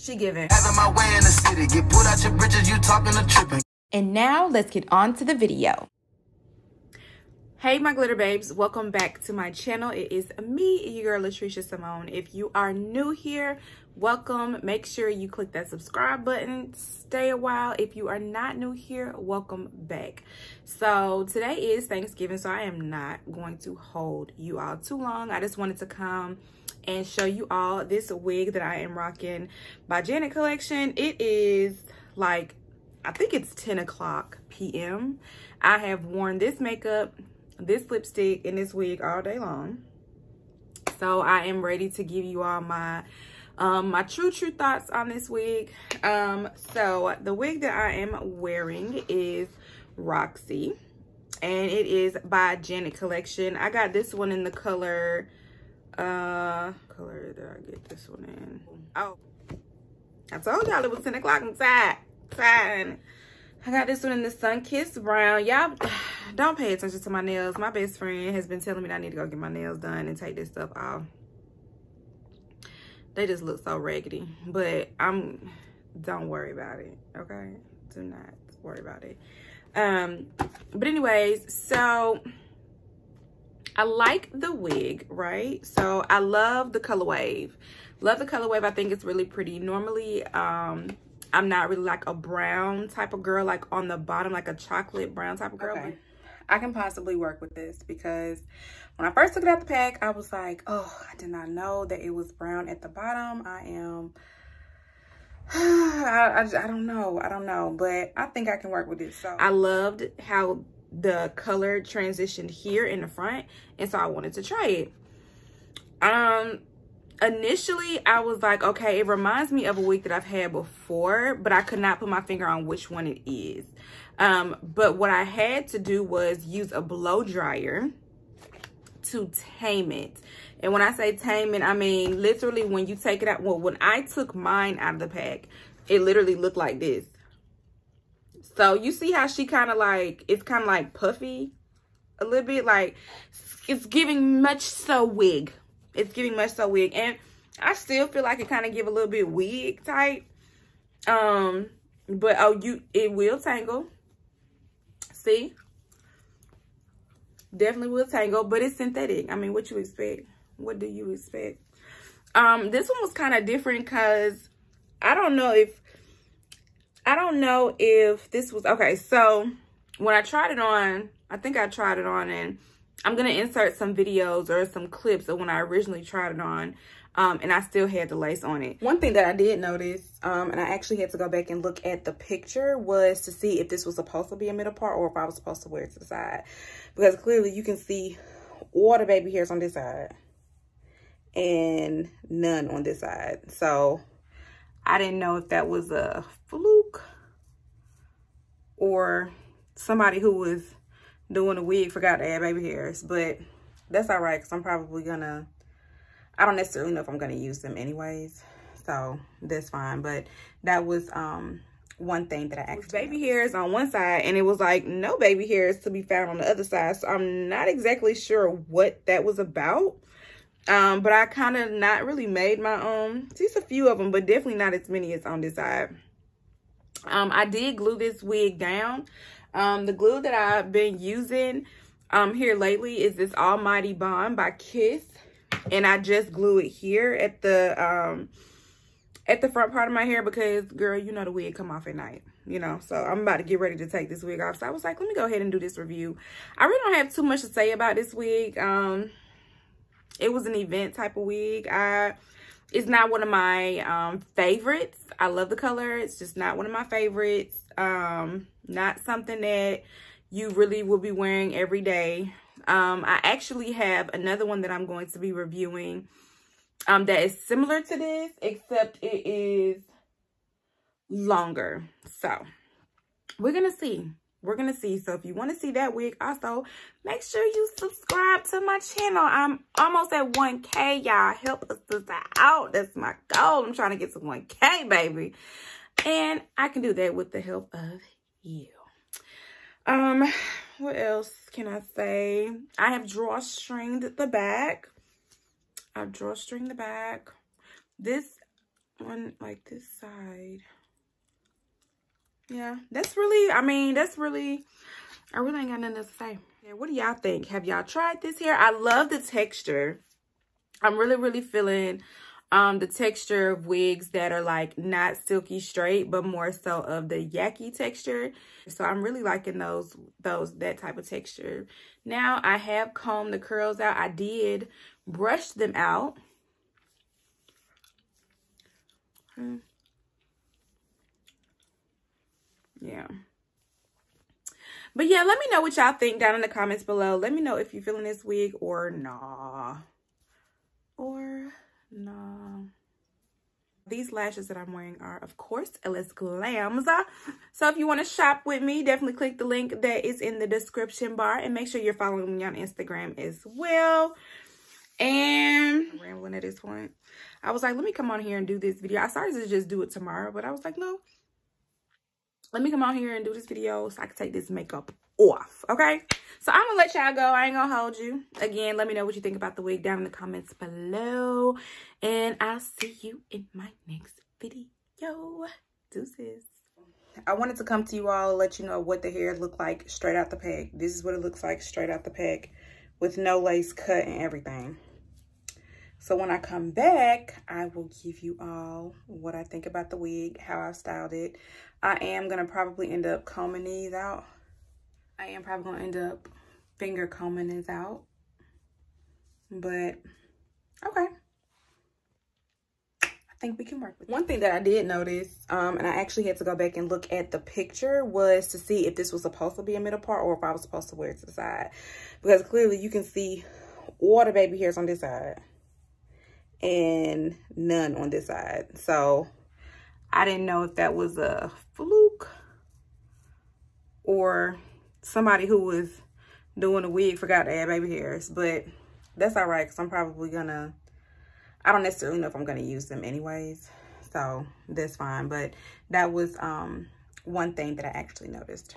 She giving. Having my way in the city. Get put out your bridges, you talking to tripping. And now let's get on to the video. Hey, my glitter babes. Welcome back to my channel. It is me, your girl, Latricia Simone. If you are new here, welcome. Make sure you click that subscribe button. Stay a while. If you are not new here, welcome back. So today is Thanksgiving, so I am not going to hold you all too long. I just wanted to come and show you all this wig that I am rocking by Janet Collection. It is like, I think it's 10 o'clock p.m. I have worn this makeup this lipstick and this wig all day long. So I am ready to give you all my um, my true, true thoughts on this wig. Um, so the wig that I am wearing is Roxie and it is by Janet Collection. I got this one in the color, uh, color did I get this one in? Oh, I told y'all it was 10 o'clock inside. Inside. I got this one in the Sun Kissed Brown. Y'all don't pay attention to my nails. My best friend has been telling me I need to go get my nails done and take this stuff off. They just look so raggedy. But I'm, don't worry about it, okay? Do not worry about it. Um, but anyways, so I like the wig, right? So I love the color wave. Love the color wave. I think it's really pretty. Normally, um, I'm not really like a brown type of girl, like on the bottom, like a chocolate brown type of girl. Okay. I can possibly work with this because when I first took it out the pack, I was like, oh, I did not know that it was brown at the bottom. I am, I, I, I don't know. I don't know, but I think I can work with this. So I loved how the color transitioned here in the front. And so I wanted to try it. Um, initially I was like, okay, it reminds me of a week that I've had before, but I could not put my finger on which one it is. Um, but what I had to do was use a blow dryer to tame it. And when I say tame it, I mean literally when you take it out. Well, when I took mine out of the pack, it literally looked like this. So you see how she kind of like, it's kind of like puffy a little bit. Like it's giving much so wig it's giving much so wig. And I still feel like it kind of give a little bit wig type. Um, but oh, you it will tangle. See? Definitely will tangle, but it's synthetic. I mean, what you expect? What do you expect? Um, this one was kind of different because I don't know if I don't know if this was okay. So when I tried it on, I think I tried it on and I'm going to insert some videos or some clips of when I originally tried it on. Um, and I still had the lace on it. One thing that I did notice, um, and I actually had to go back and look at the picture, was to see if this was supposed to be a middle part or if I was supposed to wear it to the side. Because clearly you can see all the baby hairs on this side and none on this side. So I didn't know if that was a fluke or somebody who was doing a wig, forgot to add baby hairs. But that's all right because I'm probably going to, I don't necessarily know if I'm going to use them anyways. So that's fine. But that was um one thing that I asked. Baby hairs on one side and it was like no baby hairs to be found on the other side. So I'm not exactly sure what that was about. Um, but I kind of not really made my own. Just a few of them, but definitely not as many as on this side. Um, I did glue this wig down. Um, the glue that I've been using um, here lately is this Almighty Bond by Kiss. And I just glue it here at the um, at the front part of my hair because, girl, you know the wig come off at night. You know, so I'm about to get ready to take this wig off. So I was like, let me go ahead and do this review. I really don't have too much to say about this wig. Um, it was an event type of wig. I it's not one of my um favorites. I love the color. It's just not one of my favorites. Um, not something that you really will be wearing every day. Um, I actually have another one that I'm going to be reviewing um, that is similar to this, except it is longer. So we're to see. We're to see. So if you want to see that wig, also make sure you subscribe to my channel. I'm almost at 1K, y'all. Help us out. That's my goal. I'm trying to get to 1K, baby. And I can do that with the help of you. Um, what else can I say? I have drawstringed the back. I've drawstringed the back. This one, like this side. Yeah, that's really, I mean, that's really, I really ain't got nothing to say. Yeah, what do y'all think? Have y'all tried this hair? I love the texture. I'm really, really feeling um, the texture of wigs that are like not silky straight, but more so of the yaki texture. So I'm really liking those, those, that type of texture. Now I have combed the curls out. I did brush them out. Hmm. Yeah. But yeah, let me know what y'all think down in the comments below. Let me know if you're feeling this wig or nah. Or nah. These lashes that I'm wearing are, of course, LS Glamz. So if you want to shop with me, definitely click the link that is in the description bar. And make sure you're following me on Instagram as well. And rambling at this point. I was like, let me come on here and do this video. I started to just do it tomorrow, but I was like, no, let me come on here and do this video so I can take this makeup off, okay? So I'm gonna let y'all go. I ain't gonna hold you. Again, let me know what you think about the wig down in the comments below. And I'll see you in my next video. Deuces. I wanted to come to you all let you know what the hair looked like straight out the pack. This is what it looks like straight out the pack with no lace cut and everything. So when I come back, I will give you all what I think about the wig, how I've styled it. I am going to probably end up combing these out. I am probably to end up finger combing this out. But, okay. I think we can work with it. One thing that I did notice, um, and I actually had to go back and look at the picture, was to see if this was supposed to be a middle part or if I was supposed to wear it to the side. Because clearly you can see water baby hairs on this side and none on this side. So I didn't know if that was a fluke or somebody who was doing a wig forgot to add baby hairs. But that's all right because I'm probably to, I don't necessarily know if I'm to use them anyways. So that's fine. But that was um one thing that I actually noticed.